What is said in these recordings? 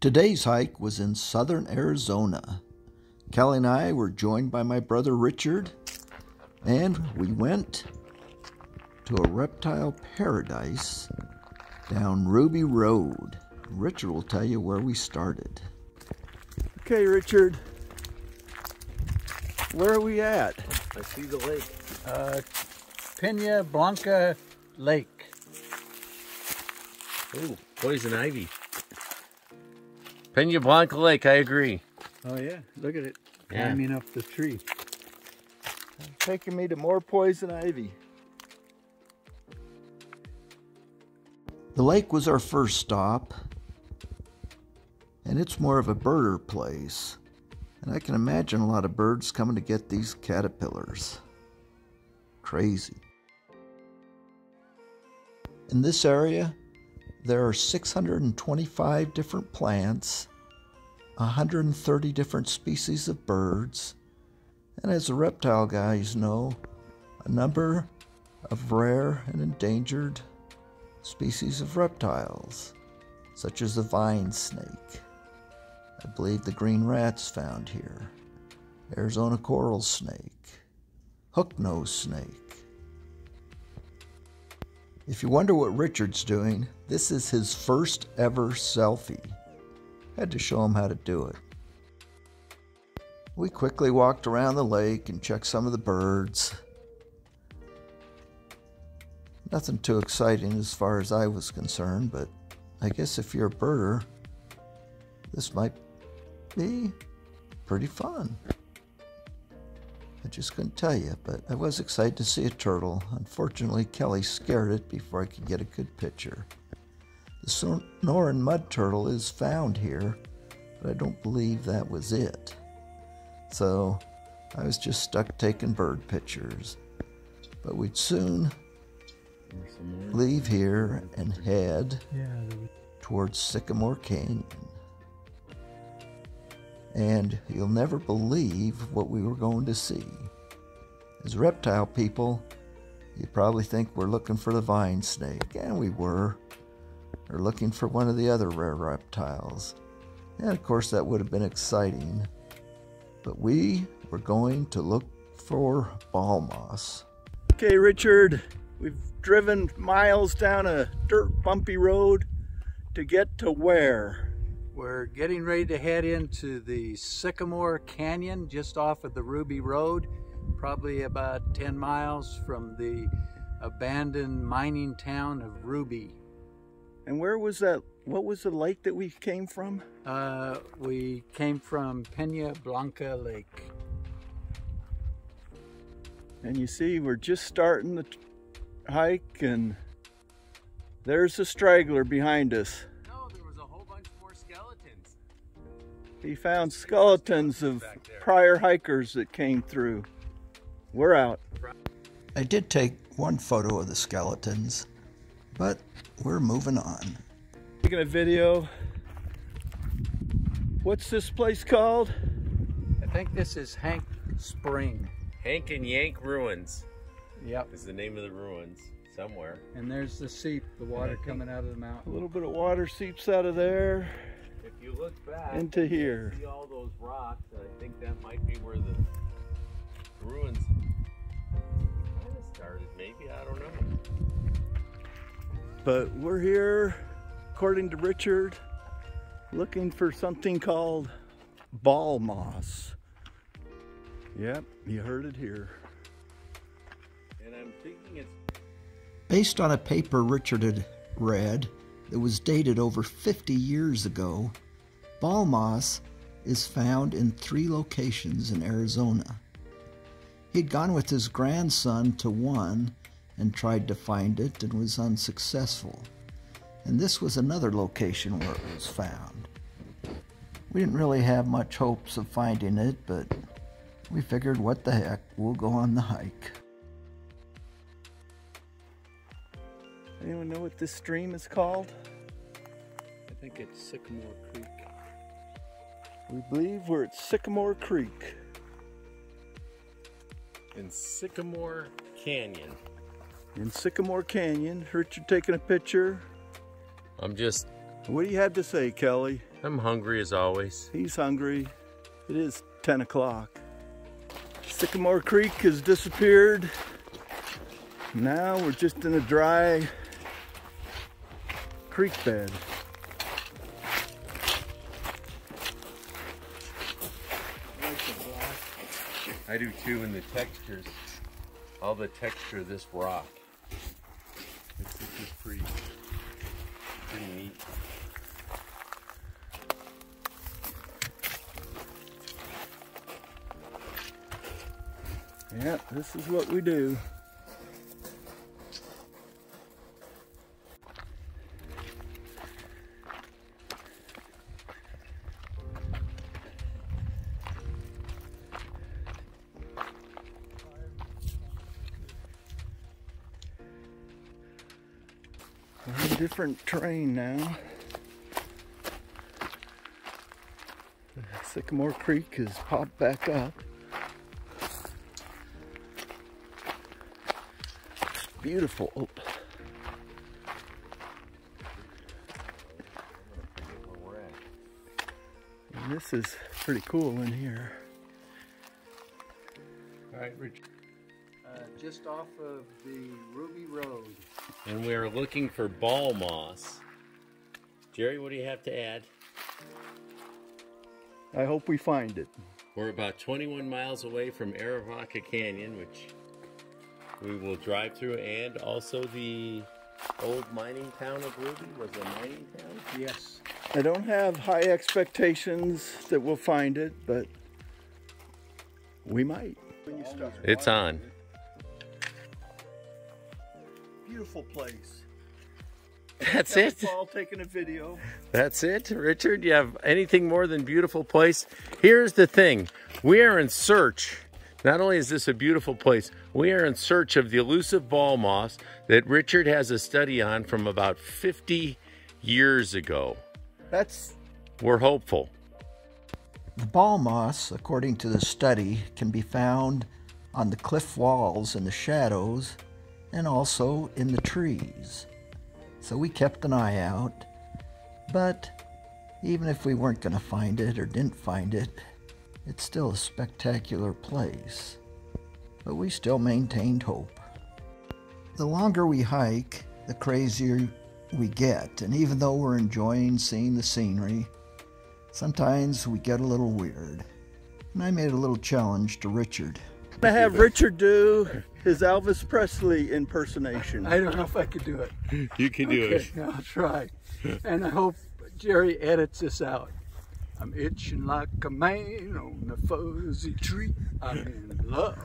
Today's hike was in southern Arizona. Kelly and I were joined by my brother Richard, and we went to a reptile paradise down Ruby Road. Richard will tell you where we started. Okay, Richard, where are we at? I see the lake. Uh, Pena Blanca Lake. Ooh, poison ivy. Pena Blanca Lake, I agree. Oh yeah, look at it Yeah. climbing up the tree. Taking me to more poison ivy. The lake was our first stop, and it's more of a birder place. And I can imagine a lot of birds coming to get these caterpillars. Crazy. In this area, there are 625 different plants, 130 different species of birds, and as the reptile guys know, a number of rare and endangered species of reptiles, such as the vine snake. I believe the green rat's found here, Arizona coral snake, hook-nosed snake. If you wonder what Richard's doing, this is his first ever selfie. Had to show him how to do it. We quickly walked around the lake and checked some of the birds. Nothing too exciting as far as I was concerned, but I guess if you're a birder, this might be pretty fun. I just couldn't tell you, but I was excited to see a turtle. Unfortunately, Kelly scared it before I could get a good picture. The Sonoran mud turtle is found here, but I don't believe that was it. So I was just stuck taking bird pictures. But we'd soon leave here and head Yeah, towards Sycamore Canyon. And you'll never believe what we were going to see. As reptile people, you probably think we're looking for the vine snake, and we were. Or looking for one of the other rare reptiles. And of course, that would have been exciting. But we were going to look for ball moss. Okay, Richard, we've driven miles down a dirt bumpy road to get to where? We're getting ready to head into the Sycamore Canyon just off of the Ruby Road, probably about 10 miles from the abandoned mining town of Ruby. And where was that? What was the lake that we came from? Uh, we came from Pena Blanca Lake. And you see, we're just starting the hike, and there's a straggler behind us. He found skeletons of prior hikers that came through. We're out. I did take one photo of the skeletons, but we're moving on. Taking a video. What's this place called? I think this is Hank Spring. Hank and Yank Ruins Yep. is the name of the ruins somewhere. And there's the seep, the water coming out of the mountain. A little bit of water seeps out of there If you look back, into here. see all those rocks, and I think that might be where the ruins kind of started. Maybe I don't know. But we're here, according to Richard, looking for something called ball moss. Yep, you heard it here. And I'm thinking it's Based on a paper Richard had read that was dated over 50 years ago, ball moss is found in three locations in Arizona. He'd gone with his grandson to one and tried to find it and was unsuccessful. And this was another location where it was found. We didn't really have much hopes of finding it, but we figured what the heck, we'll go on the hike. Anyone know what this stream is called? I think it's Sycamore Creek. We believe we're at Sycamore Creek. in Sycamore Canyon. In Sycamore Canyon, Richard taking a picture. I'm just What do you have to say, Kelly? I'm hungry as always. He's hungry. It is 10 o'clock. Sycamore Creek has disappeared. Now we're just in a dry creek bed. I do too, and the textures, all the texture of this rock. It's just pretty, pretty neat. Yeah, this is what we do. Different terrain now. Sycamore Creek has popped back up. beautiful. Oh. And this is pretty cool in here. All right, Rich. Uh, just off of the Ruby Road. And we are looking for ball moss. Jerry, what do you have to add? I hope we find it. We're about 21 miles away from Arivaca Canyon, which we will drive through, and also the old mining town of Ruby was a mining town. Yes. I don't have high expectations that we'll find it, but we might. When you. It's on. Beautiful place. That's it. All taking a video. That's it, Richard. You have anything more than beautiful place? Here's the thing: we are in search. Not only is this a beautiful place, we are in search of the elusive ball moss that Richard has a study on from about 50 years ago. That's We're hopeful. The ball moss, according to the study, can be found on the cliff walls in the shadows and also in the trees. So we kept an eye out. But even if we weren't going to find it or didn't find it, it's still a spectacular place. But we still maintained hope. The longer we hike, the crazier we get. And even though we're enjoying seeing the scenery, sometimes we get a little weird. And I made a little challenge to Richard. To have Richard do his Elvis Presley impersonation. I don't know if I could do it. You can do Okay, I'll try. And I hope Jerry edits this out. I'm itching like a man on a fuzzy tree. I'm in love.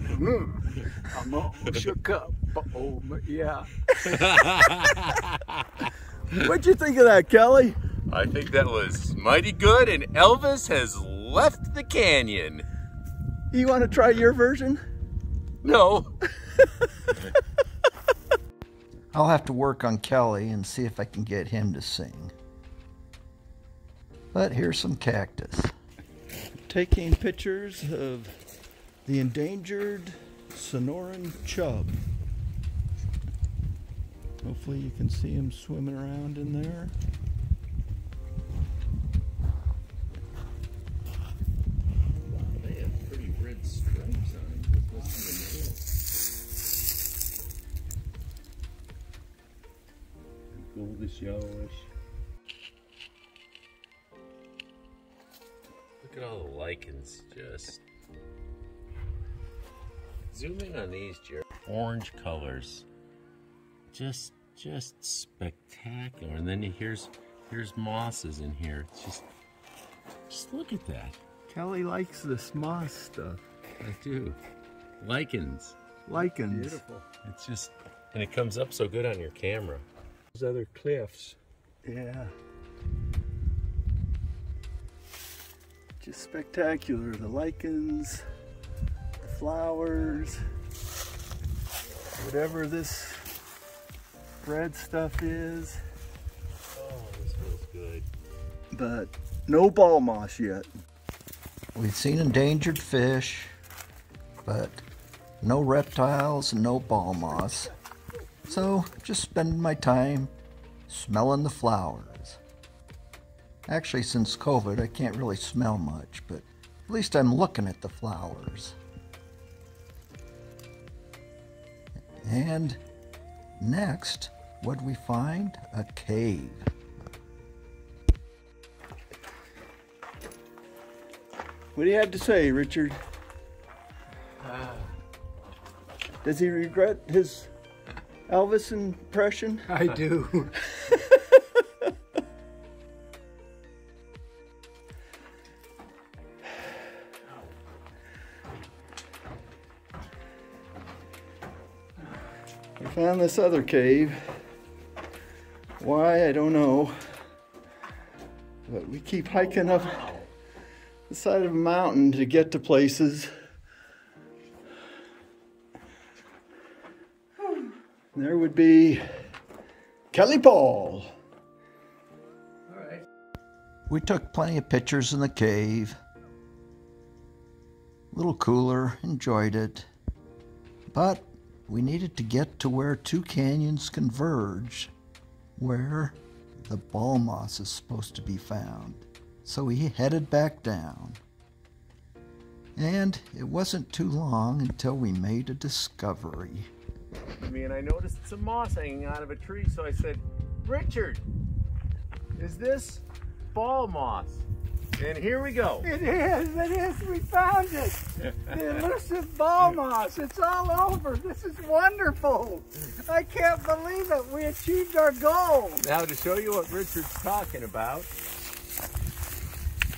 Mm. I'm all shook up. Oh, my- yeah. What'd you think of that, Kelly? I think that was mighty good, and Elvis has left the canyon. You want to try your version? No. I'll have to work on Kelly and see if I can get him to sing. But here's some cactus. Taking pictures of the endangered Sonoran chub. Hopefully you can see him swimming around in there. Goldish yellowish. Look at all the lichens just. Zoom in on these, Jerry. Orange colors. Just just spectacular. And then here's here's mosses in here. It's just just look at that. Kelly likes this moss stuff. I do. Lichens. Lichens. Beautiful. It's just, and it comes up so good on your camera. Those other cliffs. Yeah. Just spectacular. The lichens, the flowers, whatever this red stuff is, Oh, this feels good. but no ball moss yet. We've seen endangered fish, but no reptiles no ball moss. So just spending my time smelling the flowers. Actually, since COVID, I can't really smell much, but at least I'm looking at the flowers. And next, what we find? A cave. What do you have to say, Richard? Uh, Does he regret his Elvis impression? I do. We found this other cave. Why, I don't know. But we keep hiking up the side of a mountain to get to places. Would be Kelly Paul. We took plenty of pictures in the cave. A little cooler, enjoyed it. But we needed to get to where two canyons converge, where the ball moss is supposed to be found. So we headed back down. And it wasn't too long until we made a discovery. I mean, I noticed some moss hanging out of a tree, so I said, Richard, is this ball moss? And here we go. It is, it is. We found it. The elusive ball moss. It's all over. This is wonderful. I can't believe it. We achieved our goal. Now, to show you what Richard's talking about,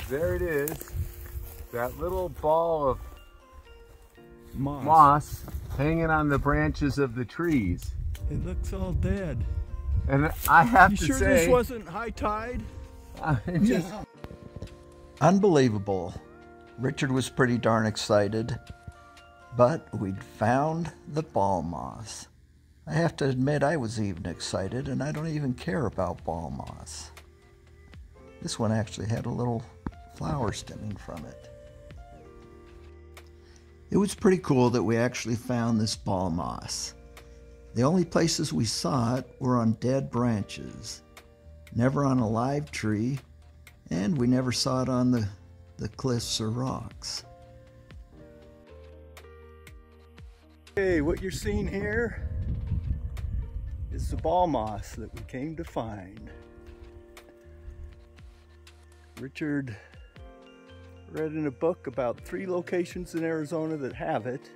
there it is. That little ball of Moss. moss hanging on the branches of the trees. It looks all dead. And I have to. You to sure say, this wasn't high tide? I just, Unbelievable. Richard was pretty darn excited. But we'd found the ball moss. I have to admit, I was even excited, and I don't even care about ball moss. This one actually had a little flower stemming from it. It was pretty cool that we actually found this ball moss. The only places we saw it were on dead branches, never on a live tree, and we never saw it on the, the cliffs or rocks. Okay, what you're seeing here is the ball moss that we came to find. Richard read in a book about three locations in Arizona that have it,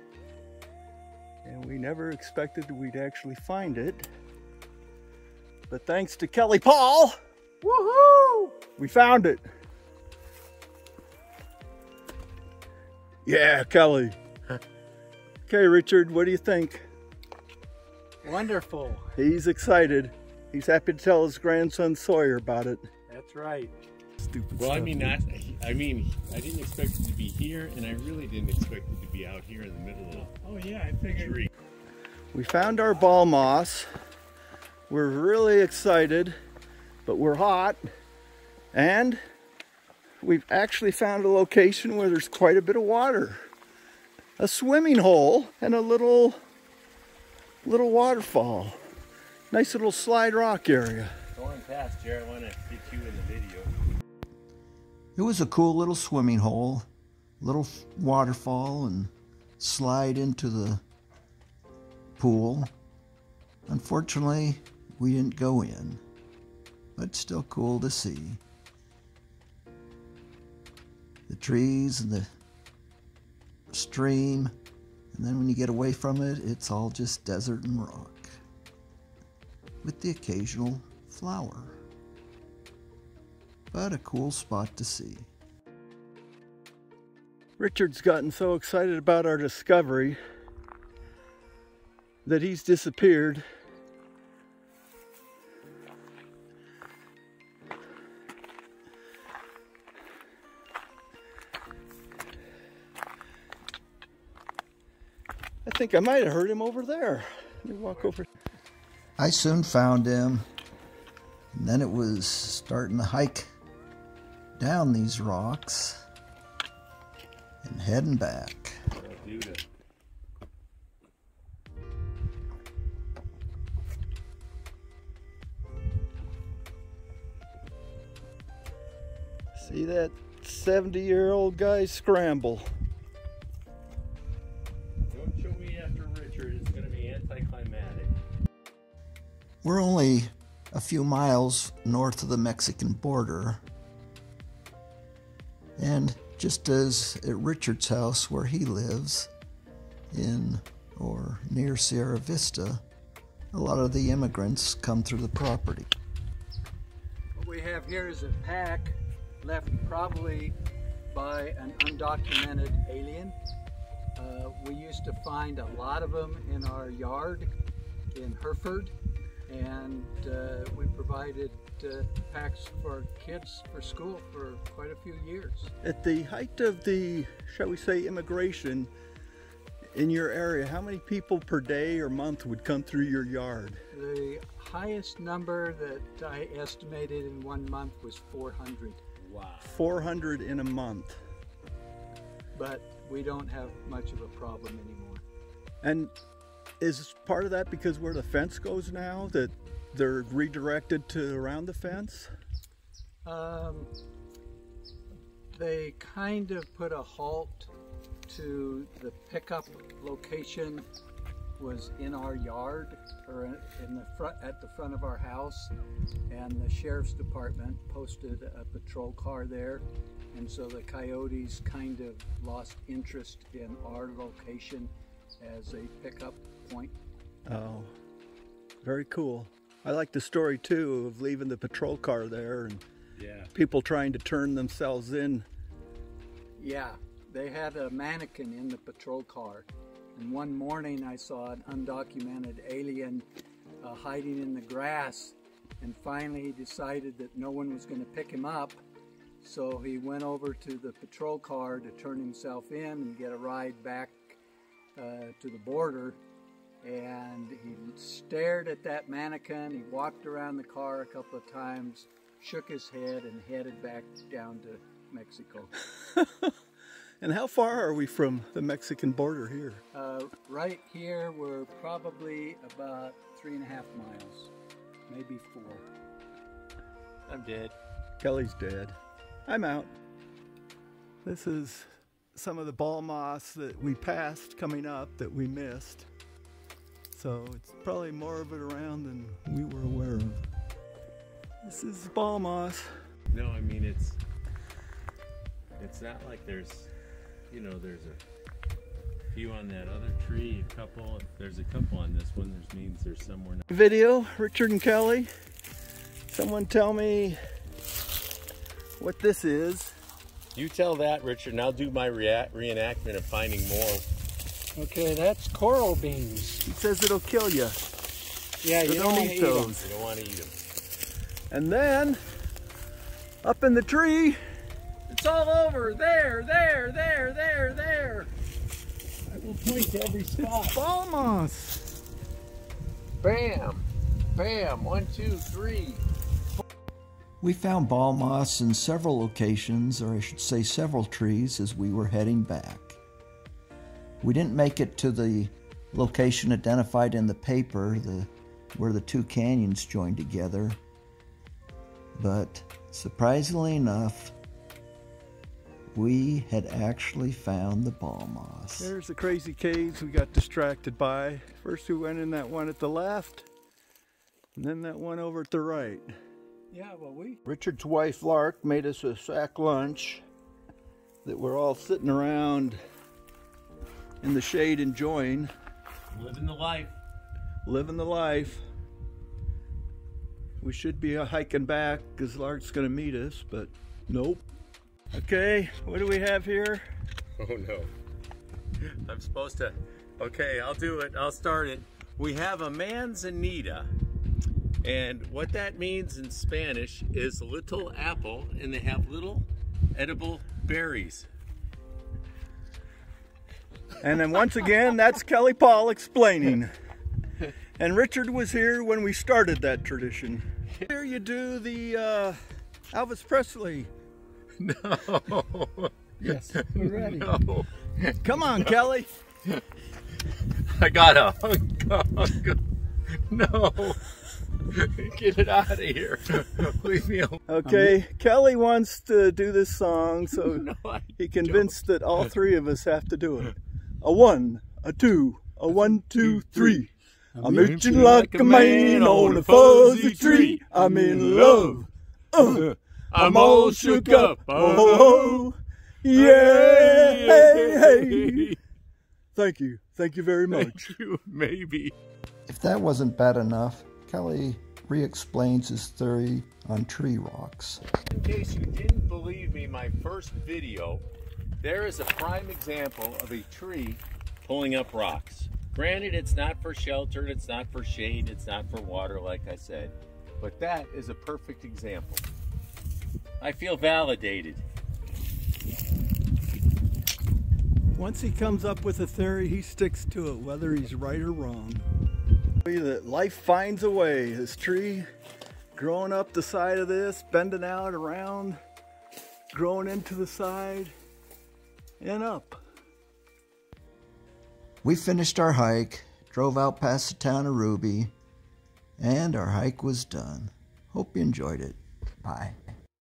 and we never expected we'd actually find it. But thanks to Kelly Paul, woohoo, we found it. Yeah, Kelly. Okay, Richard, what do you think? Wonderful. He's excited. He's happy to tell his grandson Sawyer about it. That's right. Stupid well, I stuff. mean, not, I mean, I didn't expect it to be here, and I really didn't expect it to be out here in the middle of Oh yeah, I the tree. We found our ball moss. We're really excited, but we're hot. And we've actually found a location where there's quite a bit of water. A swimming hole and a little little waterfall. Nice little slide rock area. Going past, Jared. I want to It was a cool little swimming hole, little waterfall, and slide into the pool. Unfortunately, we didn't go in, but still cool to see. The trees and the stream, and then when you get away from it, it's all just desert and rock, with the occasional flower but a cool spot to see. Richard's gotten so excited about our discovery that he's disappeared. I think I might have heard him over there. Let me walk over. I soon found him, and then it was starting to hike down these rocks and heading back. See that 70 year old guy scramble. Don't show me after Richard. It's going to be anticlimactic. We're only a few miles north of the Mexican border. And just as at Richard's house where he lives, in or near Sierra Vista, a lot of the immigrants come through the property. What we have here is a pack left probably by an undocumented alien. Uh, we used to find a lot of them in our yard in Hereford, and uh, we provided uh, packs for kids for school for quite a few years. At the height of the, shall we say, immigration in your area, how many people per day or month would come through your yard? The highest number that I estimated in one month was 400, Wow. 400 in a month. but we don't have much of a problem anymore. And is part of that because where the fence goes now that they're redirected to around the fence? Um, they kind of put a halt to the pickup location was in our yard or in the front at the front of our house and the sheriff's department posted a patrol car there and so the coyotes kind of lost interest in our location as a pickup point Oh, very cool. I like the story too of leaving the patrol car there and Yeah. people trying to turn themselves in. Yeah, they had a mannequin in the patrol car. And one morning I saw an undocumented alien uh, hiding in the grass. And finally he decided that no one was going to pick him up. So he went over to the patrol car to turn himself in and get a ride back uh, to the border. And he stared at that mannequin. He walked around the car a couple of times, shook his head, and headed back down to Mexico. And how far are we from the Mexican border here? Uh, right here, we're probably about three and a half miles, maybe four. I'm dead. Kelly's dead. I'm out. This is some of the ball moss that we passed coming up that we missed. So it's probably more of it around than we were aware of. This is ball moss. No, I mean it's it's not like there's you know there's a few on that other tree, a couple. There's a couple on this one. There's means there's somewhere. Video, Richard and Kelly. Someone tell me what this is. You tell that, Richard, and I'll do my reenactment of finding more. Okay, that's coral beans. He says it'll kill you. Yeah, you don't don't eat eat 'em. those. You don't want to eat them. And then up in the tree, It's all over. There, there, there, there, there. I will point to every spot. ball moss. Bam, bam. One, two, three. We found ball moss in several locations, or I should say several trees, as we were heading back. We didn't make it to the location identified in the paper, the, where the two canyons join together, but surprisingly enough, we had actually found the ball moss. There's the crazy caves we got distracted by. First we went in that one at the left, and then that one over at the right. Yeah, well, we Richard's wife Lark made us a sack lunch that we're all sitting around in the shade enjoying, Living the life. living the life. We should be uh, hiking back because Lark's going to meet us, but nope. Okay, what do we have here? Oh no. I'm supposed to. Okay, I'll do it. I'll start it. We have a manzanita. And what that means in Spanish is little apple, and they have little edible berries. And then once again, that's Kelly Paul explaining. And Richard was here when we started that tradition. Here you do the uh, Elvis Presley. No. yes, we're ready. No. Come on, Kelly. I got a hug. No. Get it out of here. Leave me alone. Okay, Kelly wants to do this song, so No, he convinced that all three of us have to do it. A one, a two, a one, two, three. I'm itching like a man on a fuzzy tree. I'm in mm. love. Uh, uh I'm all shook up. Oh, uh, oh, oh, oh. Yeah, hey, hey. Thank you. Thank you very much. Thank you, maybe. If that wasn't bad enough, Kelly re explains his theory on tree rocks. In case you didn't believe me, my first video, there is a prime example of a tree pulling up rocks. Granted, it's not for shelter, it's not for shade, it's not for water, like I said, but that is a perfect example. I feel validated. Once he comes up with a theory, he sticks to it, whether he's right or wrong. That life finds a way. This tree growing up the side of this, bending out around, growing into the side, and up. We finished our hike, drove out past the town of Ruby, and our hike was done. Hope you enjoyed it. Bye.